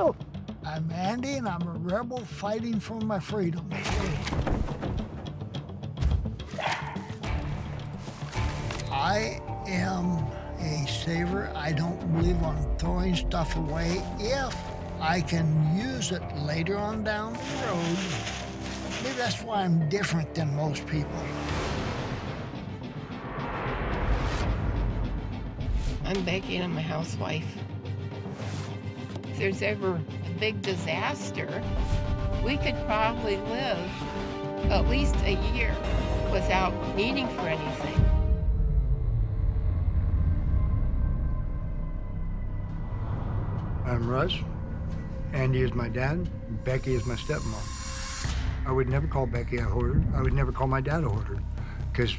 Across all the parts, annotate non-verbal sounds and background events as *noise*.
I'm Andy, and I'm a rebel fighting for my freedom. I am a saver. I don't believe on throwing stuff away if I can use it later on down the road. Maybe that's why I'm different than most people. I'm Becky and I'm a housewife. There's ever a big disaster, we could probably live at least a year without needing for anything. I'm Russ. Andy is my dad. Becky is my stepmom. I would never call Becky a hoarder. I would never call my dad a hoarder because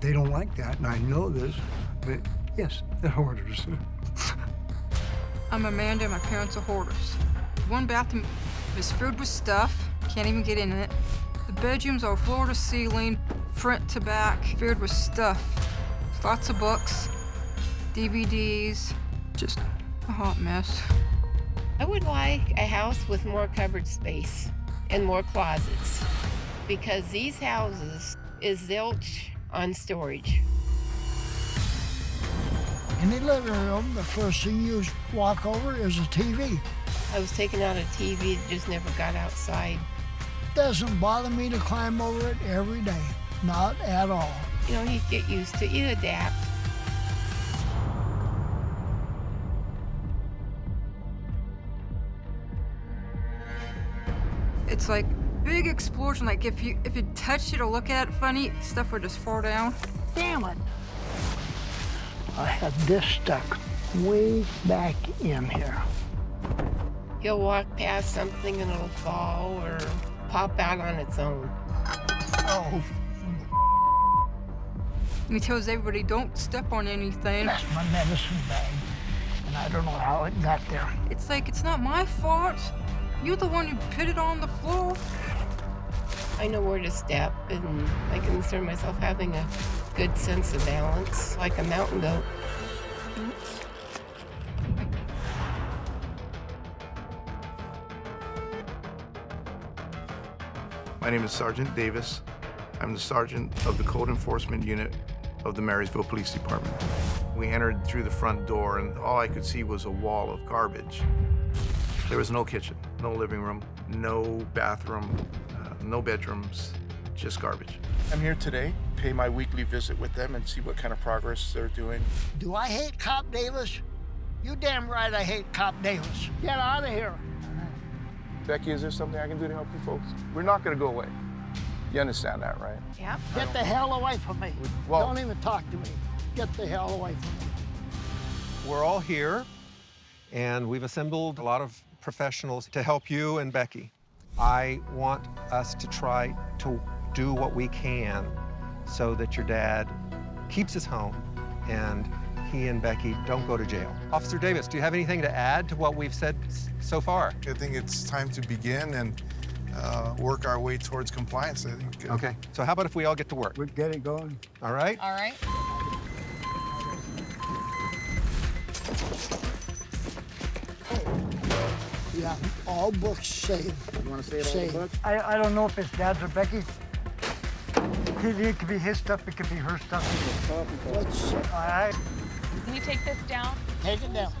they don't like that, and I know this. But yes, they're hoarders. *laughs* I'm Amanda. My parents are hoarders. One bathroom is filled with stuff. Can't even get in it. The bedrooms are floor to ceiling, front to back, filled with stuff. Lots of books, DVDs, just a hot mess. I would like a house with more cupboard space and more closets because these houses is zilch on storage. In the living room, the first thing you walk over is a TV. I was taking out a TV that just never got outside. Doesn't bother me to climb over it every day. Not at all. You know, you get used to it, you adapt. It's like big explosion. Like if you if you touch it or look at it funny, stuff would just fall down. Damn it. I had this stuck way back in here. You'll walk past something and it'll fall or pop out on its own. Oh, he tells everybody, don't step on anything. that's my medicine bag. And I don't know how it got there. It's like, it's not my fault. You're the one who put it on the floor. I know where to step and I consider myself having a good sense of balance, like a mountain goat. My name is Sergeant Davis. I'm the sergeant of the Code Enforcement Unit of the Marysville Police Department. We entered through the front door, and all I could see was a wall of garbage. There was no kitchen, no living room, no bathroom, uh, no bedrooms, just garbage. I'm here today, pay my weekly visit with them and see what kind of progress they're doing. Do I hate Cop Davis? You damn right I hate Cop Davis. Get out of here. Becky, is there something I can do to help you folks? We're not going to go away. You understand that, right? Yep. Get the hell away from me. Well- Don't even talk to me. Get the hell away from me. We're all here, and we've assembled a lot of professionals to help you and Becky. I want us to try to do what we can so that your dad keeps his home and he and Becky don't go to jail. Officer Davis, do you have anything to add to what we've said s- so far? I think it's time to begin and uh, work our way towards compliance. I think. Okay, so how about if we all get to work? We get it going. All right? All right. Yeah, all books saved. You want to say Saved. I, I don't know if it's Dad's or Becky's. It, it could be his stuff, it could be her stuff. What's, all right, Can you take this down? take it down.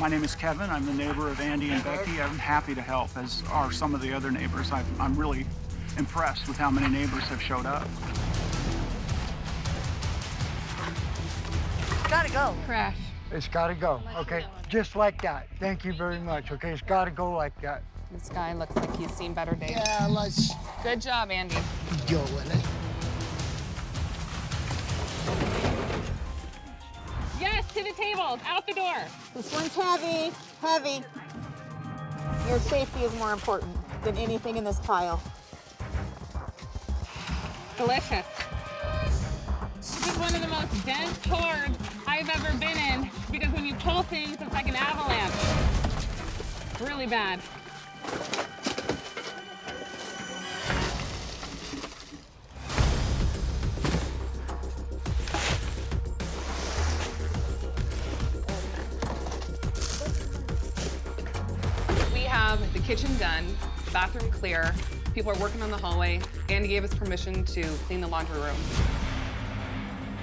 My name is Kevin. I'm the neighbor of Andy and Becky. I'm happy to help, as are some of the other neighbors. i I'm really impressed with how many neighbors have showed up. Gotta go. Crash. It's gotta go, okay? Just like that. Thank you very much, okay? It's gotta go like that. This guy looks like he's seen better days. Yeah, let's Good job, Andy. go with it. Yes, to the tables, out the door. This one's heavy, heavy. Your safety is more important than anything in this pile. Delicious. This is one of the most dense tours whole thing looks like an avalanche. Really bad. We have the kitchen done, bathroom clear, people are working on the hallway. Andy gave us permission to clean the laundry room.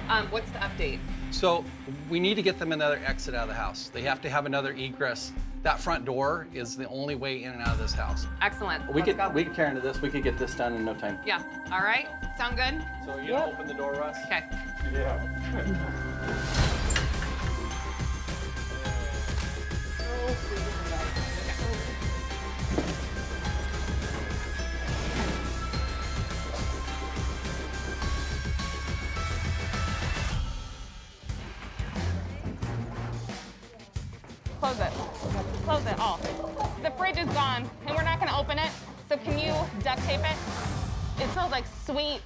Um, what's the update? So we need to get them another exit out of the house. They have to have another egress. That front door is the only way in and out of this house. Excellent. We Let's could go. we could carry into this. We could get this done in no time. Yeah. All right. Sound good? So you gonna open the door, Russ? Okay. Close it. Close it all. The fridge is gone, and we're not gonna open it. So can you duct tape it? It smells like sweet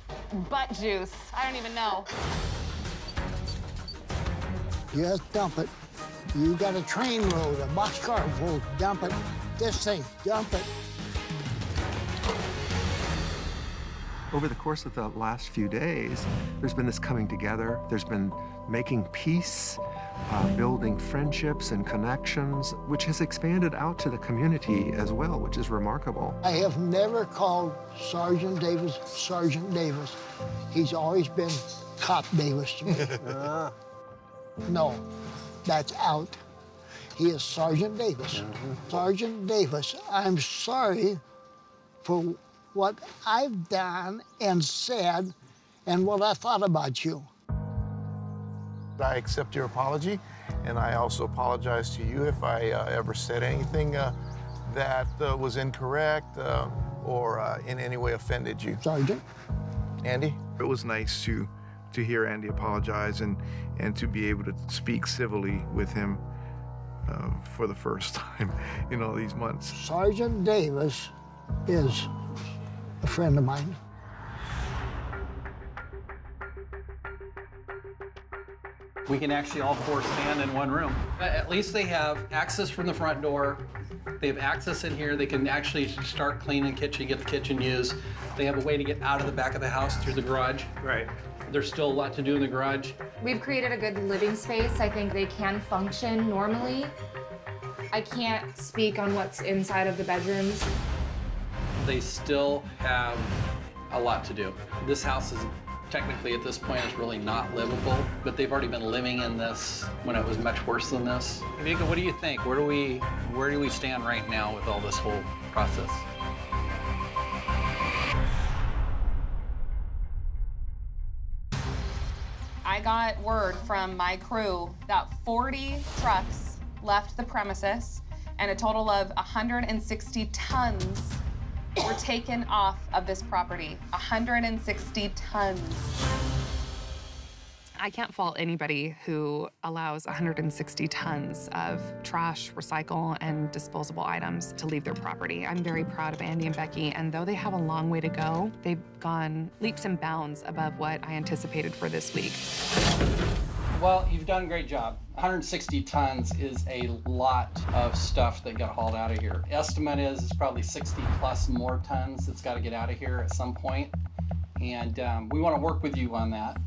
butt juice. I don't even know. Just dump it. You got a train load, a boxcar full, dump it. This thing, dump it. Over the course of the last few days, there's been this coming together. There's been making peace, uh, building friendships and connections, which has expanded out to the community as well, which is remarkable. I have never called Sergeant Davis Sergeant Davis. He's always been Cop Davis to me. *laughs* no, that's out. He is Sergeant Davis. Sergeant Davis, I'm sorry for what I've done and said and what I thought about you. I accept your apology, and I also apologize to you if I uh, ever said anything uh, that uh, was incorrect uh, or uh, in any way offended you. Sergeant. Andy? It was nice to to hear Andy apologize and and to be able to speak civilly with him uh, for the first *laughs* time in all these months. Sergeant Davis is a friend of mine. We can actually all four stand in one room. But At least they have access from the front door. They have access in here. They can actually start cleaning kitchen, get the kitchen used. They have a way to get out of the back of the house through the garage. Right. There's still a lot to do in the garage. We've created a good living space. I think they can function normally. I can't speak on what's inside of the bedrooms. They still have a lot to do. This house is technically at this point is really not livable, but they've already been living in this when it was much worse than this. Vika, what do you think? Where do we where do we stand right now with all this whole process? I got word from my crew that 40 trucks left the premises and a total of 160 tons were taken off of this property. 160 tons. I can't fault anybody who allows 160 tons of trash, recycle, and disposable items to leave their property. I'm very proud of Andy and Becky, and though they have a long way to go, they've gone leaps and bounds above what I anticipated for this week. Well, you've done a great job. 160 tons is a lot of stuff that got hauled out of here. Estimate is it's probably 60 plus more tons that's got to get out of here at some point. And um, we want to work with you on that.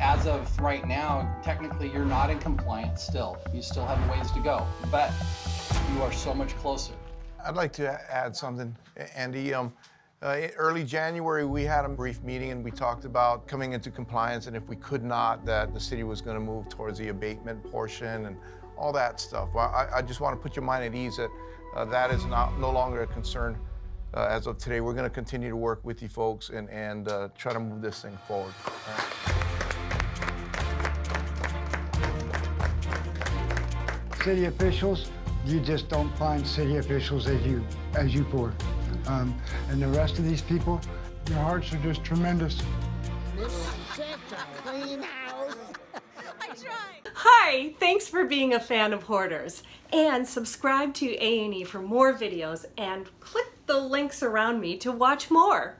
As of right now, technically you're not in compliance still. You still have a ways to go, but you are so much closer. I'd like to add something, Andy. Um, uh, early January, we had a brief meeting and we talked about coming into compliance, and if we could not, that the city was going to move towards the abatement portion and all that stuff. Well, I, I just want to put your mind at ease that uh, that is not no longer a concern uh, as of today. We're going to continue to work with you folks and and uh, try to move this thing forward. City officials, you just don't find city officials as you as you poor. Um, and the rest of these people, their hearts are just tremendous. This is such a clean house. Hi, thanks for being a fan of Hoarders. And subscribe to A&E for more videos and click the links around me to watch more.